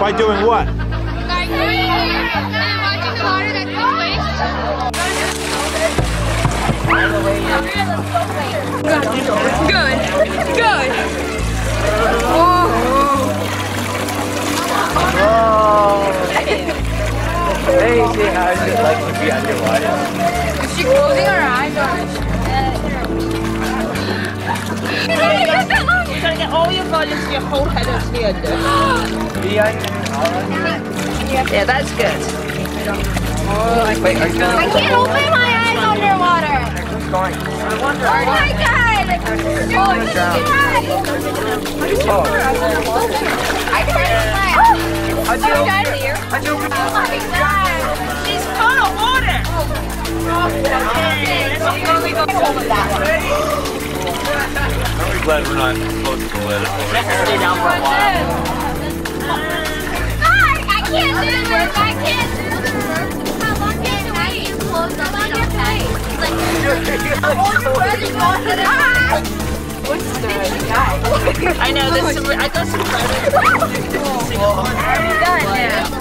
By doing what? Water that's Good. Good. Hey, see how is it like to be underwater? Is she closing her eyes or? You're gonna get all your volume so your whole head is cleared. Be under. Yeah, that's good. Wait, are you I can't open my eyes underwater. going? Oh my god! Oh, this is right. I tried to laugh. How'd you Oh, open God, it? dear. How'd you open Oh my god! She's full of water. Oh, I'm glad we're not close to the lid over here. Stay down for a while. Hi, I can't do this. I can't do this. How long can you wait? Close up on your face. Like, oh, you're ready. I know, there's some, I got some credit. done now.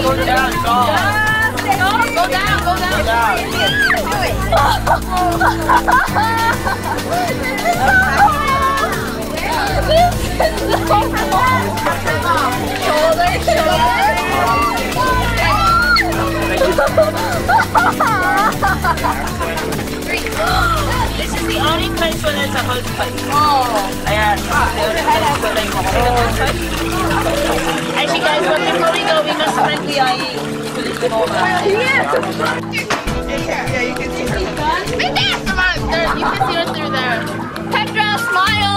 Go down, go. Go down, go down. Do This is the only place where there's a. Oh. Yeah. The only place where there's a hose pipe. Actually, guys, before we go, we must thank the IE for moment. Right there. Come on, there. You can see her through there. Petra, smile.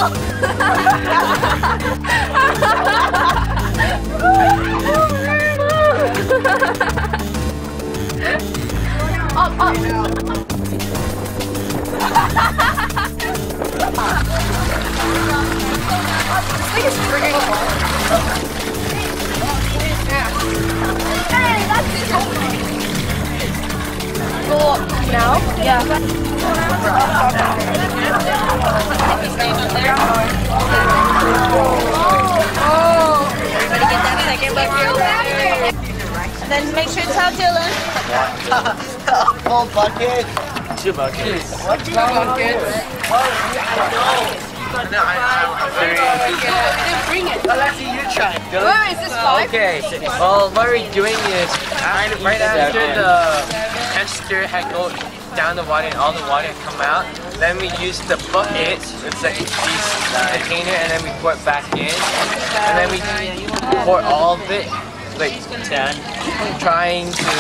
This thing is friggin' Hey, that's Go up now? Yeah. Everybody get that second bucket. Then make sure to tell Dylan. Full bucket. Two buckets. What two buckets? No, I, I'm very. Oh, let's see you try. Where is this five? Okay, well, what we're doing is right, right after the tester had go down the water and all the water had come out, then we use the bucket, it's like these container, and then we pour it back in, and then we pour all of it, like 10, trying to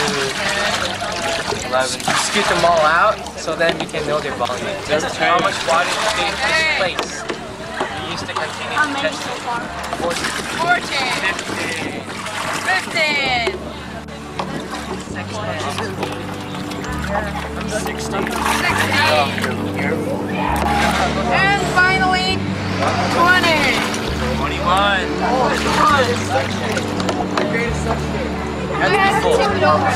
11, scoot them all out, so then we can know their volume. That's how much water they displace. We use the container to test it. 40, 14. 15. 60. And finally, 20. 21. We have to tip it over.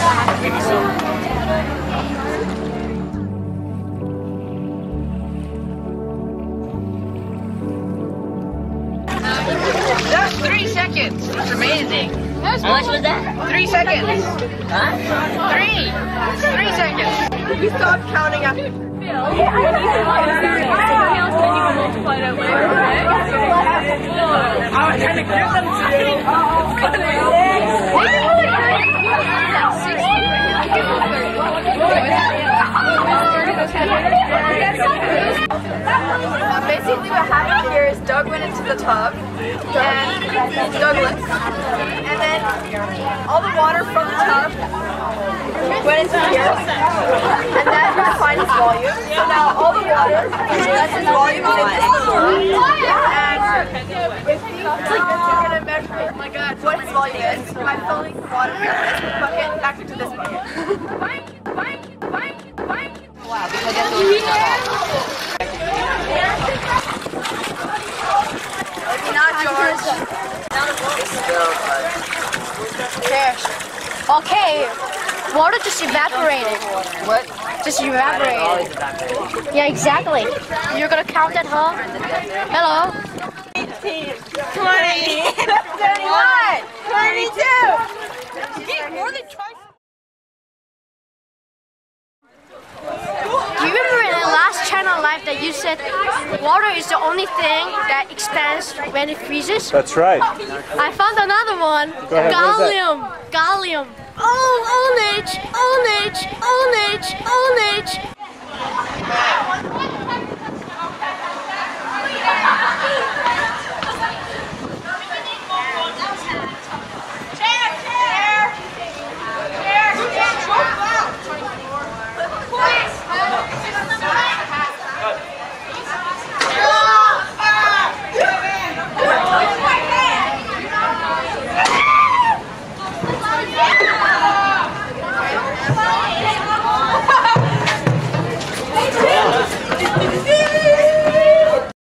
That's three seconds. It's amazing. That's How much was that? Three seconds. Huh? Three. Three seconds. You stop counting after. I was trying to get them Uh, basically, what happened here is Doug went into the tub, and Douglas, and then all the water from the tub went into here, and that defined his volume. So now all the water, that's his volume is in this balloon, and if he, we're gonna measure, oh my god, what his volume is by filling the water from this bucket back into this bucket. Not there. Okay. Water just evaporated. What? Just evaporated. Yeah, exactly. You're gonna count that, huh? Hello? 18, 20, 21, 22. more than twice. Do you remember in the last channel live that you said water is the only thing that expands when it freezes. That's right. I found another one. Go ahead, what is that? Gallium. Gallium. Oh, ownage, ownage, ownage, ownage.